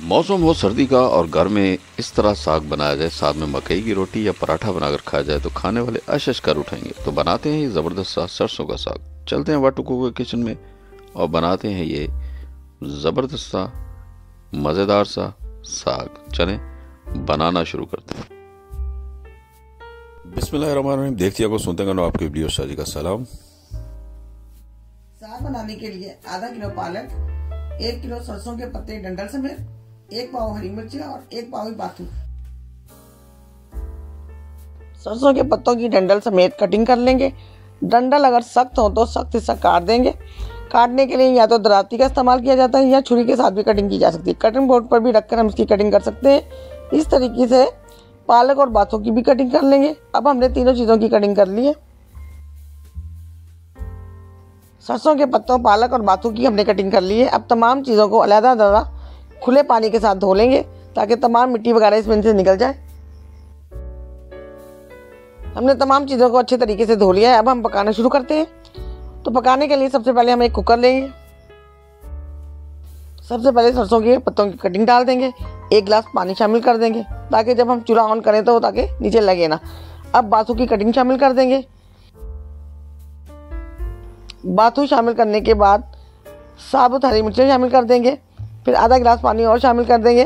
मौसम हो सर्दी का और घर में इस तरह साग बनाया जाए साथ में मकई की रोटी या पराठा बनाकर खाया जाए तो खाने वाले अशश कर उठेंगे। तो बनाते हैं ये ज़बरदस्त सा सरसों का साग। चलते हैं वाटुको के किचन में और बनाते हैं ये ज़बरदस्त सा मज़ेदार सा साग। चलें बनाना शुरू करते हैं। बिस्मिल्लाहिर्रहमानिर्रहीम। देखिए आपको सुनते हैं आपकी वीडियो शादी का सलाम। साग बनाने के लिए आधा किलो पालक एक किलो सरसों के पत्ते डंडल समेत एक पाव हरी मिर्ची और एक पाव बाथू। सरसों के पत्तों की डंडल समेत कटिंग कर लेंगे। डंडल अगर सख्त हो तो सख्त हिस्सा काट देंगे। काटने के लिए या तो दराती का इस्तेमाल किया जाता है या छुरी के साथ भी कटिंग की जा सकती है। कटिंग बोर्ड पर भी रखकर हम इसकी कटिंग कर सकते हैं। इस तरीके से पालक और बाथों की भी कटिंग कर लेंगे। अब हमने तीनों चीज़ों की कटिंग कर ली है। सरसों के पत्तों, पालक और बाथू की हमने कटिंग कर ली है। अब तमाम चीज़ों को अलहदा अलहदा खुले पानी के साथ धो लेंगे ताकि तमाम मिट्टी वगैरह इसमें से निकल जाए। हमने तमाम चीज़ों को अच्छे तरीके से धो लिया है। अब हम पकाना शुरू करते हैं। तो पकाने के लिए सबसे पहले हम एक कुकर लेंगे। सबसे पहले सरसों के पत्तों की कटिंग डाल देंगे। एक गिलास पानी शामिल कर देंगे ताकि जब हम चूल्हा ऑन करें तो ताकि नीचे लगे ना। अब बाथू की कटिंग शामिल कर देंगे। बाथू शामिल करने के बाद साबुत हरी मिर्चें शामिल कर देंगे। फिर आधा गिलास पानी और शामिल कर देंगे।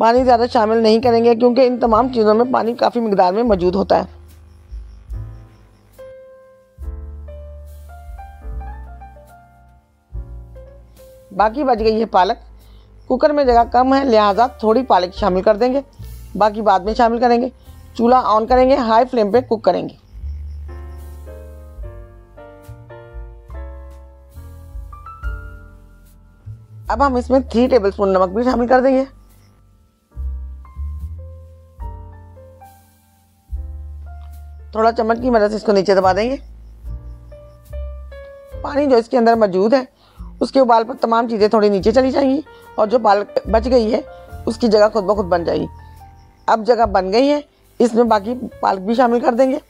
पानी ज़्यादा शामिल नहीं करेंगे क्योंकि इन तमाम चीज़ों में पानी काफ़ी मकदार में मौजूद होता है। बाकी बच गई है पालक। कुकर में जगह कम है, लिहाजा थोड़ी पालक शामिल कर देंगे। बाकी बाद में शामिल करेंगे। चूल्हा ऑन करेंगे हाई फ्लेम पे कुक करेंगे। अब हम इसमें थ्री टेबल स्पून नमक भी शामिल कर देंगे। थोड़ा चम्मच की मदद से इसको नीचे दबा देंगे। पानी जो इसके अंदर मौजूद है, उसके उबाल पर तमाम चीज़ें थोड़ी नीचे चली जाएँगी और जो पालक बच गई है, उसकी जगह खुद ब खुद बन जाएगी। अब जगह बन गई है, इसमें बाकी पालक भी शामिल कर देंगे।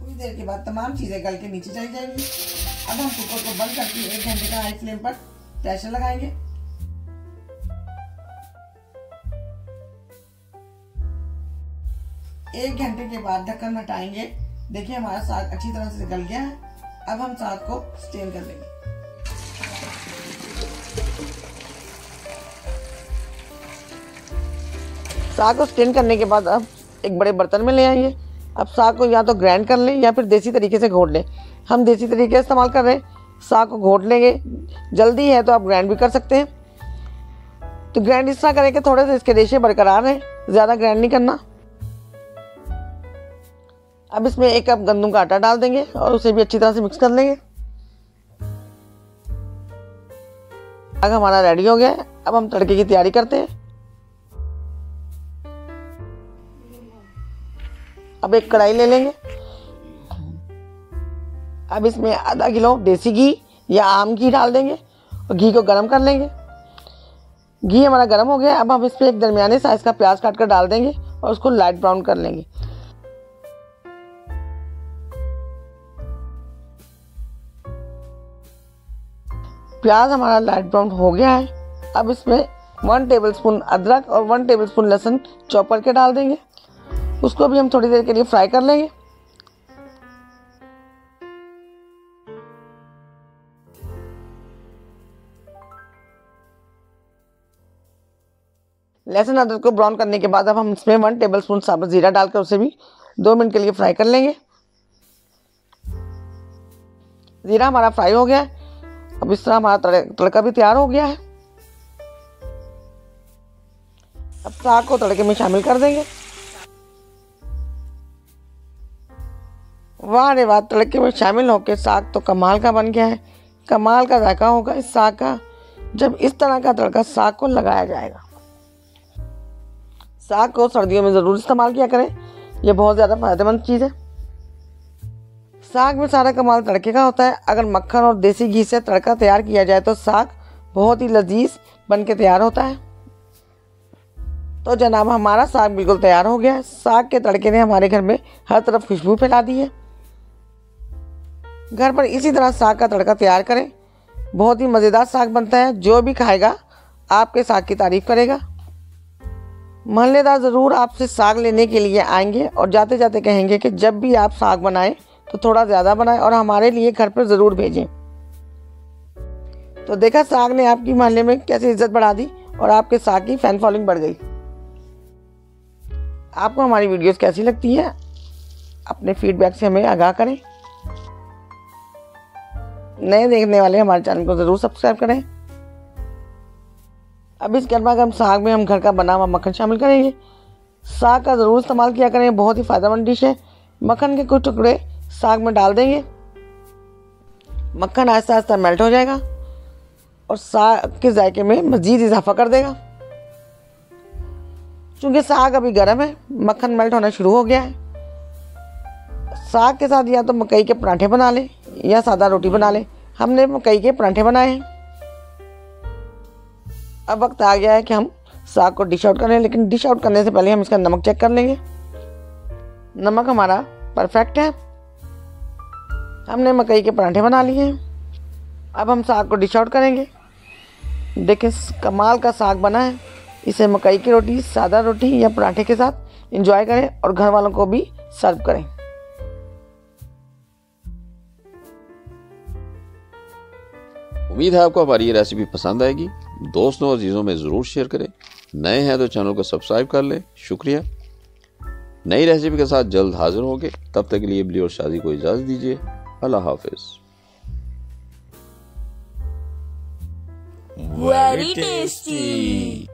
कुछ देर के बाद तमाम चीज़ें गल के नीचे चली जाएँगी। अब हम कुकर को बंद करके एक घंटे का हाई फ्लेम पर प्रेशर लगाएँगे। एक घंटे के बाद ढक्कन हटाएँगे। देखिए हमारा साग अच्छी तरह से गल गया है। अब हम साग को स्टेन कर लेंगे। साग को स्टेन करने के बाद अब एक बड़े बर्तन में ले आइए। अब साग को या तो ग्राइंड कर लें या फिर देसी तरीके से घोट लें। हम देसी तरीके से इस्तेमाल कर रहे हैं। साग को घोट लेंगे। जल्दी है तो आप ग्राइंड भी कर सकते हैं। तो ग्राइंड इस तरह करें कि थोड़े से इसके रेशे बरकरार हैं ज़्यादा ग्राइंड नहीं करना। अब इसमें एक कप गंदम का आटा डाल देंगे और उसे भी अच्छी तरह से मिक्स कर लेंगे। साग हमारा रेडी हो गया है। अब हम तड़के की तैयारी करते हैं। अब एक कढ़ाई ले लेंगे। अब इसमें आधा किलो देसी घी या आम घी डाल देंगे और घी को गर्म कर लेंगे। घी हमारा गर्म हो गया, अब हम इस पर एक दरमियाने साइज़ का प्याज काट कर डाल देंगे और उसको लाइट ब्राउन कर लेंगे। प्याज हमारा लाइट ब्राउन हो गया है। अब इसमें वन टेबलस्पून अदरक और वन टेबलस्पून लहसुन चॉप करके डाल देंगे। उसको भी हम थोड़ी देर के लिए फ्राई कर लेंगे। लहसुन अदरक को ब्राउन करने के बाद अब हम इसमें वन टेबल स्पून साबुत ज़ीरा डालकर उसे भी दो मिनट के लिए फ्राई कर लेंगे। ज़ीरा हमारा फ्राई हो गया है। अब इस तरह हमारा तड़का भी तैयार हो गया है। अब साग को तड़के में शामिल कर देंगे। वाह रे वाह, तड़के में शामिल होकर साग तो कमाल का बन गया है। कमाल का जायका होगा इस साग का, जब इस तरह का तड़का साग को लगाया जाएगा। साग को सर्दियों में ज़रूर इस्तेमाल किया करें, यह बहुत ज़्यादा फ़ायदेमंद चीज़ है। साग में सारा कमाल तड़के का होता है। अगर मक्खन और देसी घी से तड़का तैयार किया जाए तो साग बहुत ही लजीज बन के तैयार होता है। तो जनाब, हमारा साग बिल्कुल तैयार हो गया है। साग के तड़के ने हमारे घर में हर तरफ़ खुशबू फैला दी है। घर पर इसी तरह साग का तड़का तैयार करें। बहुत ही मज़ेदार साग बनता है। जो भी खाएगा, आपके साग की तारीफ़ करेगा। मोहल्लेदार ज़रूर आपसे साग लेने के लिए आएँगे और जाते जाते कहेंगे कि जब भी आप साग बनाएँ तो थोड़ा ज़्यादा बनाएँ और हमारे लिए घर पर ज़रूर भेजें। तो देखा साग ने आपकी मोहल्ले में कैसे इज़्ज़त बढ़ा दी और आपके साग की फ़ैन फॉलोइंग बढ़ गई। आपको हमारी वीडियोस कैसी लगती है, अपने फीडबैक से हमें आगाह करें। नए देखने वाले हमारे चैनल को ज़रूर सब्सक्राइब करें। अब इस गर्मा गर्म साग में हम घर का बना हुआ मक्खन शामिल करेंगे। साग का ज़रूर इस्तेमाल किया करें, बहुत ही फ़ायदेमंद डिश है। मक्खन के कुछ टुकड़े साग में डाल देंगे। मक्खन आहिस्ता आहिस्ता मेल्ट हो जाएगा और साग के जायके में मज़ीद इजाफा कर देगा। क्योंकि साग अभी गर्म है, मक्खन मेल्ट होना शुरू हो गया है। साग के साथ या तो मकई के पराठे बना लें। या सादा रोटी बना लें। हमने मकई के पराठे बनाए हैं। अब वक्त आ गया है कि हम साग को डिश आउट करें लेकिन डिश आउट करने से पहले हम इसका नमक चेक कर लेंगे। नमक हमारा परफेक्ट है। हमने मकई के पराठे बना लिए हैं। अब हम साग को डिश आउट करेंगे। देखिए कमाल का साग बना है। इसे मकई की रोटी, सादा रोटी या पराठे के साथ इंजॉय करें और घर वालों को भी सर्व करें। उम्मीद है आपको हमारी ये रेसिपी पसंद आएगी। दोस्तों और चीज़ों में ज़रूर शेयर करें। नए हैं तो चैनल को सब्सक्राइब कर लें। शुक्रिया। नई रेसिपी के साथ जल्द हाजिर होंगे। तब तक के लिए इबली और शादी को इजाज़त दीजिए। अल्लाह हाफिज़। Very tasty.